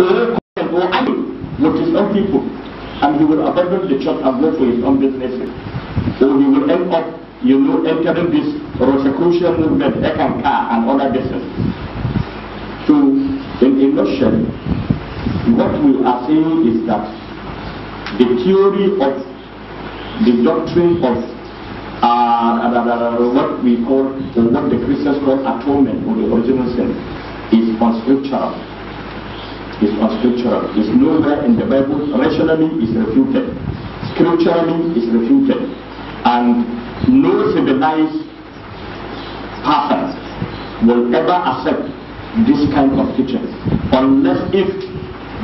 or or argue with his own people, and he will abandon the church and go for his own business, or he will end up, you know, entering this Rosicrucian movement, Eckankar, and other business. So, in a nutshell, what we are saying is that the theory of the doctrine of uh, what we call, what the Christians call atonement or the original sin, is unscriptural. Is unscriptural. It's nowhere in the Bible. Rationally, is refuted. Scripturally, is refuted. And no civilized person will ever accept this kind of teaching unless if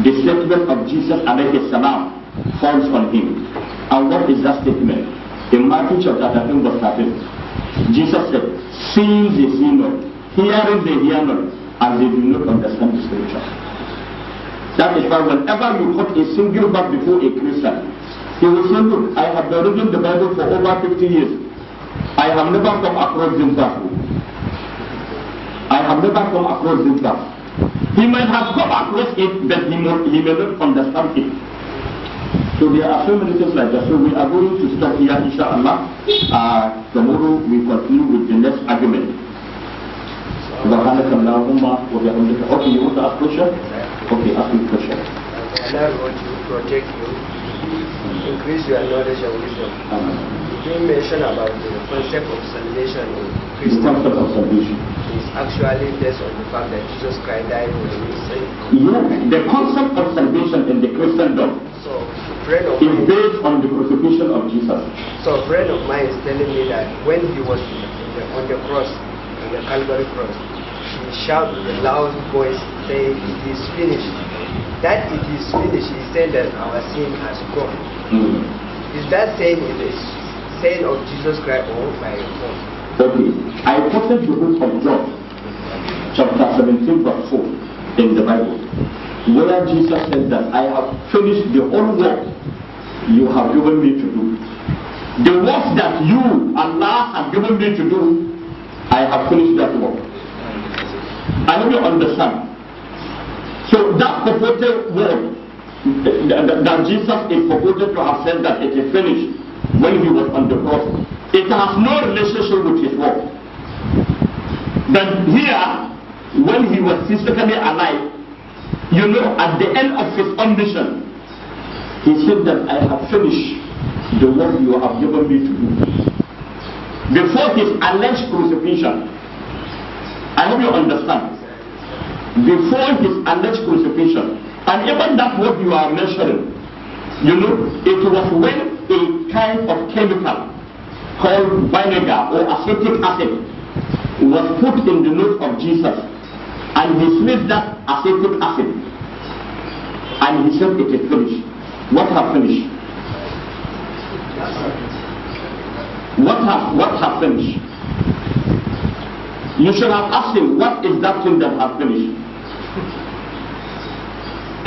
the statement of Jesus alayhi salam falls on him. And what is that statement? In Matthew chapter 13 verse 13, Jesus said, seeing they see not, hearing they hear not, and they do not understand the scripture. That is why whenever you put a single verse before a Christian, he will say, look, I have been reading the Bible for over 50 years. I have never come across this verse. I have never come across this verse. He might have come across it, but he may, he may not understand it. So there are so many things like that. So we are going to stop here, inshallah. Uh, tomorrow we continue with the next argument. سبحانك اللهم وبحمدك. Okay, you want to ask question? Okay, ask me question. Allah want to protect you, increase your knowledge and wisdom. Um, You mentioned about the concept of salvation in the concept of salvation. is actually based on the fact that Jesus Christ died for the sin. Yes, the concept of salvation in the Christendom So friend of is based on the crucifixion of Jesus. so a friend of mine is telling me that when he was the, on the cross, on the Calvary cross, he shouted with a loud voice saying, "It is finished." That it is finished, he said that our sin has gone. Mm. Is that saying it is saying of Jesus Christ or by God? Okay, I quoted the book of John, chapter 17, verse 4 in the Bible, where Jesus said that I have finished the whole work you have given me to do. The work that you, Allah, have given me to do, I have finished that work. I hope you understand. So that purported word that, that Jesus is purported to have said that it is finished when he was on the cross, it has no relationship with his work. But here, when he was physically alive, you know, at the end of his own mission, he said that I have finished the work you have given me to do. Before his alleged crucifixion, I hope you understand. Before his alleged crucifixion, and even that what you are mentioning, you know, it was when a kind of chemical called vinegar or acetic acid was put in the nose of Jesus, and he sniffed that acetic acid, and he said it is finished. What have finished? What have what have finished? You should have asked him what is that thing that has finished.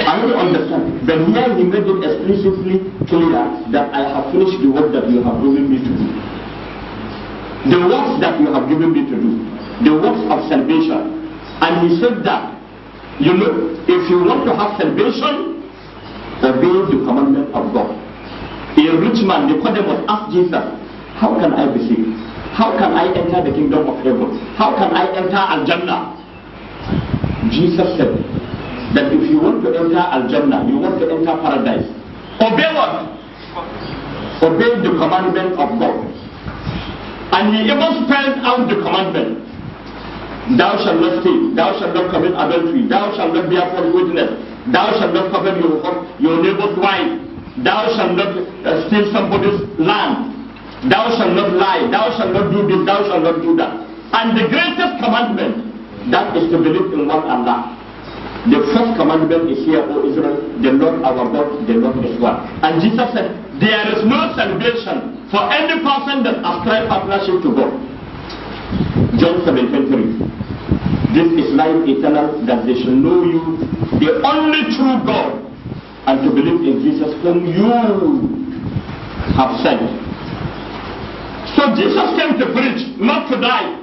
I don't understand. But here he made it explicitly clear that I have finished the work that you have given me to do. The works that you have given me to do. The works of salvation. And he said that, you know, if you want to have salvation, obey the commandment of God. A rich man, Nicodemus asked Jesus, how can I be saved? How can I enter the kingdom of heaven? How can I enter Al-Jannah? Jesus said that if you want to enter Al-Jannah, you want to enter paradise, obey what? Obey the commandment of God. And he even spelled out the commandment. Thou shalt not steal, thou shalt not commit adultery, thou shalt not bear false witness, thou shalt not covet your, your neighbor's wife, thou shalt not uh, steal somebody's land, thou shalt not lie, thou shalt not do this, thou shalt not do that. And the greatest commandment, that is to believe in one Allah. The first commandment is here, O Israel, the Lord our God, the Lord is one. And Jesus said, there is no salvation for any person that ascribes partnership to God. John 17, 3. This is life eternal, that they shall know you, the only true God, and to believe in Jesus whom you have sent. So Jesus came to preach, not to die.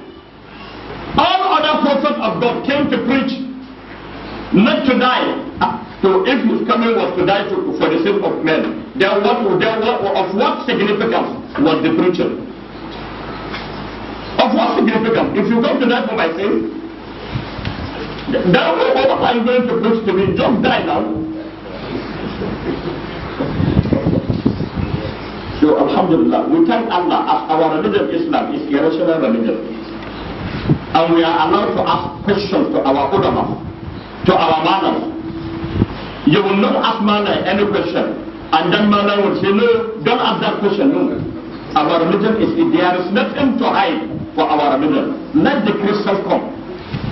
All other prophets of God came to preach, not to die. Ah, so if his coming was to die for the sake of men, then what, then what, of what significance was the preacher? Of what significance? If you come to die for my sins, then what are you going to preach to me? Just die now. So Alhamdulillah, we thank Allah as our religion Islam is a rational religion. And we are allowed to ask questions to our ulama, to our manners. You will not ask manna any question, and then manna will say, no, don't ask that question, no. Our religion is, there is nothing to hide for our religion. Let the Christians come.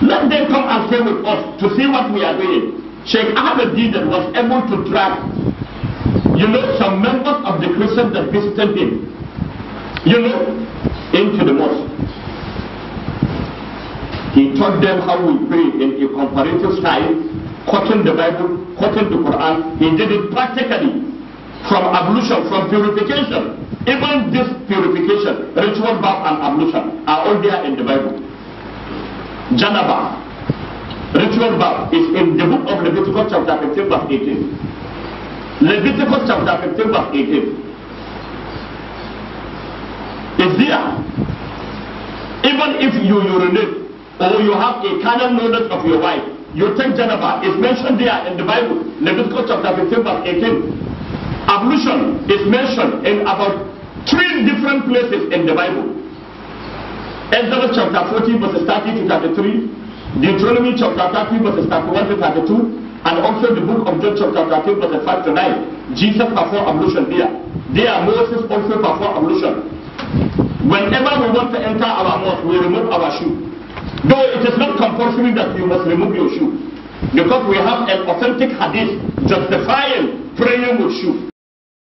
Let them come and stay with us to see what we are doing. Sheikh Ahmed Deedat was able to track you know, some members of the Christians that visited him, you know, into the mosque. He taught them how we pray in a comparative style, quoting the Bible, quoting the Quran. He did it practically from ablution, from purification. Even this purification, ritual bath and ablution are all there in the Bible. Janaba, ritual bath is in the book of Leviticus chapter 15 verse 18. Leviticus chapter 15 verse 18 is there. Even if you urinate or you have a carnal knowledge of your wife, you take Janaba, it's mentioned there in the Bible, Leviticus chapter 15 verse 18. Ablution is mentioned in about three different places in the Bible. Exodus chapter 14 verses 30 to 33, Deuteronomy chapter 30 verses 31 to 32, and also the book of John chapter 13 verses 5 to 9. Jesus performed ablution there. There Moses also performed ablution. Whenever we want to enter our mosque, we remove our shoe. Though it is not compulsory that you must remove your shoe. Because we have an authentic hadith justifying praying with shoe.